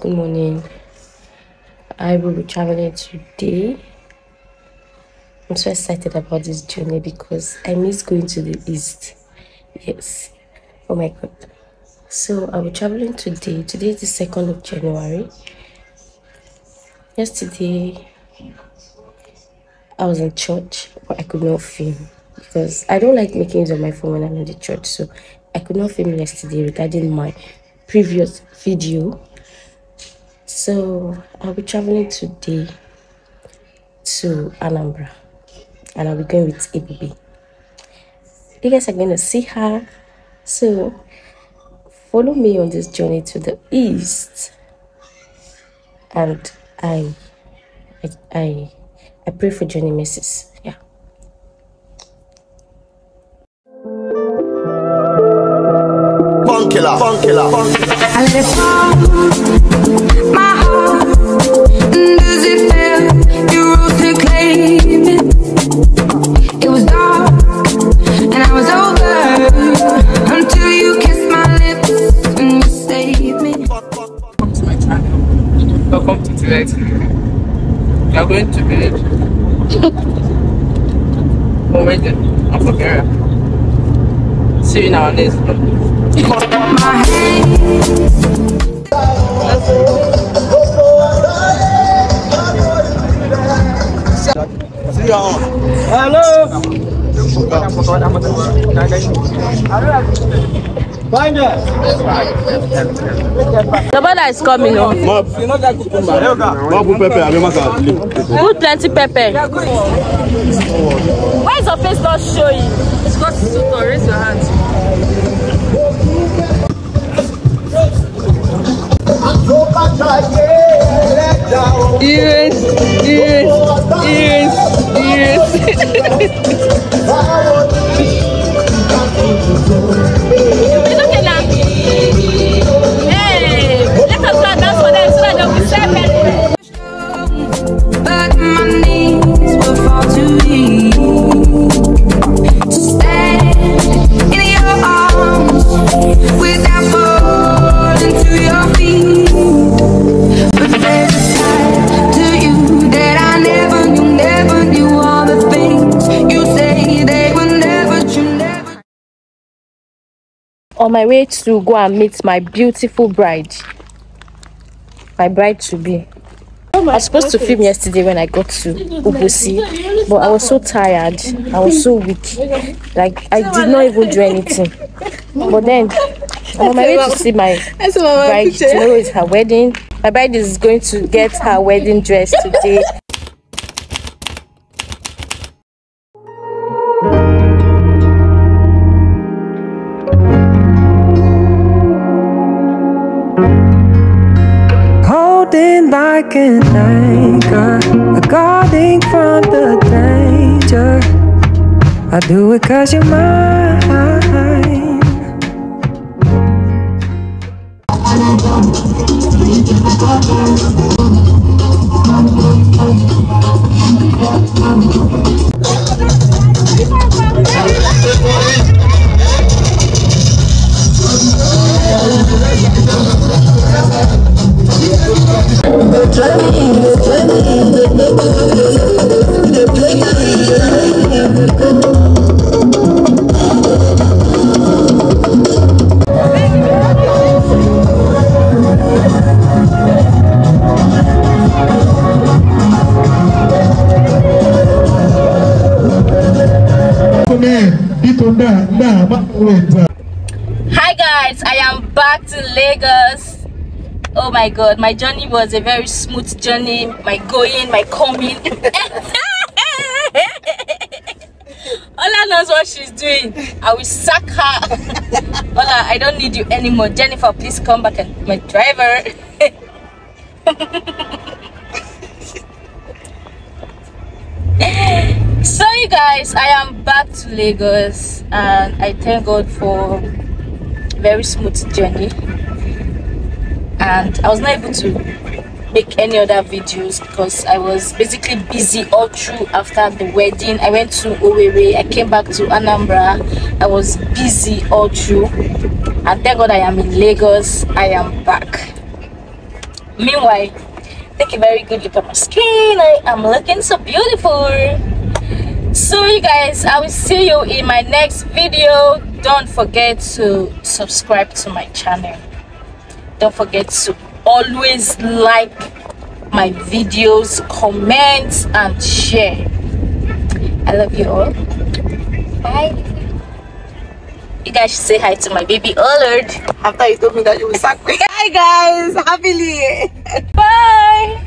good morning. I will be traveling today. I'm so excited about this journey because I miss going to the east. Yes. Oh my god. So I'll be traveling today. Today is the 2nd of January. Yesterday I was in church, but I could not film because I don't like making use of my phone when I'm in the church. So I could not film yesterday regarding my previous video. So I'll be traveling today to Anambra and I'll be going with ABB. You guys are going to see her. So follow me on this journey to the east and I I I, I pray for Johnny Mrs. Yeah. Funk killer, funk killer, funk killer. Welcome to my channel. Welcome to today's video. We are going to village. oh, wait, I'm from area. See you in our next hand Nobody is coming home. More put pepper, I remember that. Put plenty pepper. Why is your face not showing? It's got to raise your hands. Ears, ears, ears, ears. On my way to go and meet my beautiful bride. My bride to be. I was supposed to film yesterday when I got to Ubusi, but I was so tired. I was so weak. Like I did not even do anything. But then I'm on my way to see my bride. Tomorrow is her wedding. My bride is going to get her wedding dress today. Holding like an anchor, guarding from the danger. I do it cause you're mine. Hi guys, I am back to Lagos. Oh my god, my journey was a very smooth journey. My going, my coming. Ola knows what she's doing. I will sack her. Ola, I don't need you anymore. Jennifer, please come back and my driver. so you guys, I am back to Lagos and I thank God for very smooth journey and i was not able to make any other videos because i was basically busy all through after the wedding. I went to owerri i came back to anambra. I was busy all through. And thank god i am in lagos i am back. Meanwhile take a very good look at my skin. I am looking so beautiful. So you guys i will see you in my next video. Don't forget to subscribe to my channel don't forget to always like my videos comment and share. I love you all. Bye. You guys should say hi to my baby Allard. After you told me that you will sack me. Hi guys, happily. bye